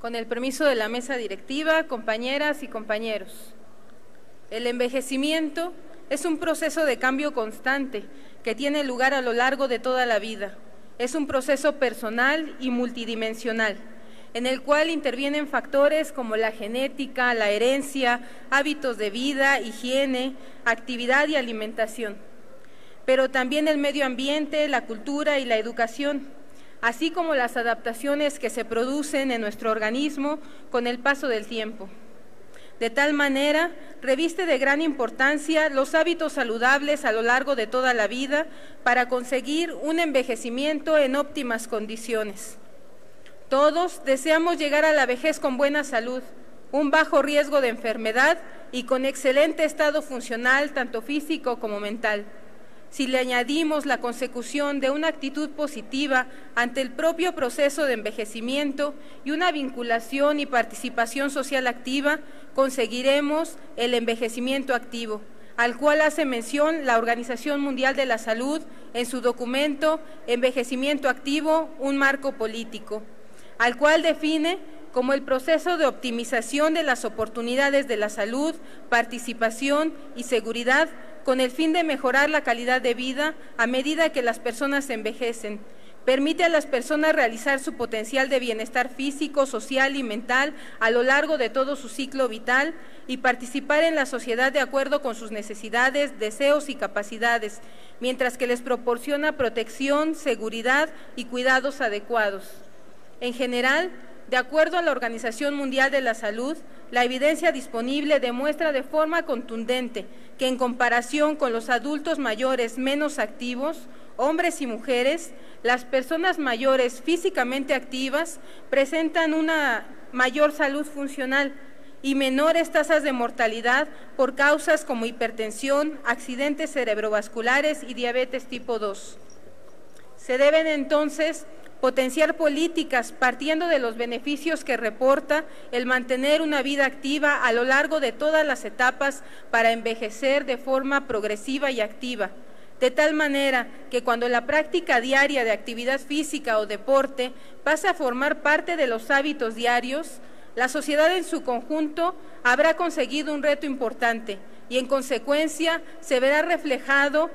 Con el permiso de la mesa directiva, compañeras y compañeros. El envejecimiento es un proceso de cambio constante que tiene lugar a lo largo de toda la vida. Es un proceso personal y multidimensional, en el cual intervienen factores como la genética, la herencia, hábitos de vida, higiene, actividad y alimentación, pero también el medio ambiente, la cultura y la educación así como las adaptaciones que se producen en nuestro organismo con el paso del tiempo. De tal manera, reviste de gran importancia los hábitos saludables a lo largo de toda la vida para conseguir un envejecimiento en óptimas condiciones. Todos deseamos llegar a la vejez con buena salud, un bajo riesgo de enfermedad y con excelente estado funcional, tanto físico como mental si le añadimos la consecución de una actitud positiva ante el propio proceso de envejecimiento y una vinculación y participación social activa, conseguiremos el envejecimiento activo, al cual hace mención la Organización Mundial de la Salud en su documento Envejecimiento Activo, un marco político, al cual define como el proceso de optimización de las oportunidades de la salud, participación y seguridad con el fin de mejorar la calidad de vida a medida que las personas envejecen. Permite a las personas realizar su potencial de bienestar físico, social y mental a lo largo de todo su ciclo vital y participar en la sociedad de acuerdo con sus necesidades, deseos y capacidades, mientras que les proporciona protección, seguridad y cuidados adecuados. En general, de acuerdo a la Organización Mundial de la Salud, la evidencia disponible demuestra de forma contundente que en comparación con los adultos mayores menos activos, hombres y mujeres, las personas mayores físicamente activas presentan una mayor salud funcional y menores tasas de mortalidad por causas como hipertensión, accidentes cerebrovasculares y diabetes tipo 2. Se deben entonces potenciar políticas partiendo de los beneficios que reporta el mantener una vida activa a lo largo de todas las etapas para envejecer de forma progresiva y activa, de tal manera que cuando la práctica diaria de actividad física o deporte pasa a formar parte de los hábitos diarios, la sociedad en su conjunto habrá conseguido un reto importante y en consecuencia se verá reflejado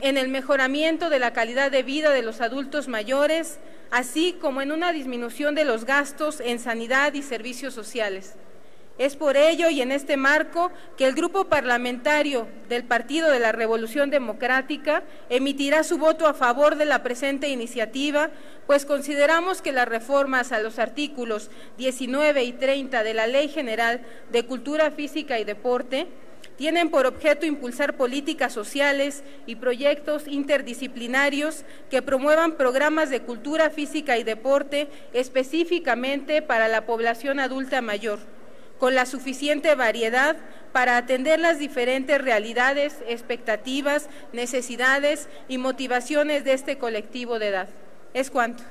en el mejoramiento de la calidad de vida de los adultos mayores, así como en una disminución de los gastos en sanidad y servicios sociales. Es por ello y en este marco que el Grupo Parlamentario del Partido de la Revolución Democrática emitirá su voto a favor de la presente iniciativa, pues consideramos que las reformas a los artículos 19 y 30 de la Ley General de Cultura Física y Deporte tienen por objeto impulsar políticas sociales y proyectos interdisciplinarios que promuevan programas de cultura física y deporte específicamente para la población adulta mayor, con la suficiente variedad para atender las diferentes realidades, expectativas, necesidades y motivaciones de este colectivo de edad. Es cuanto.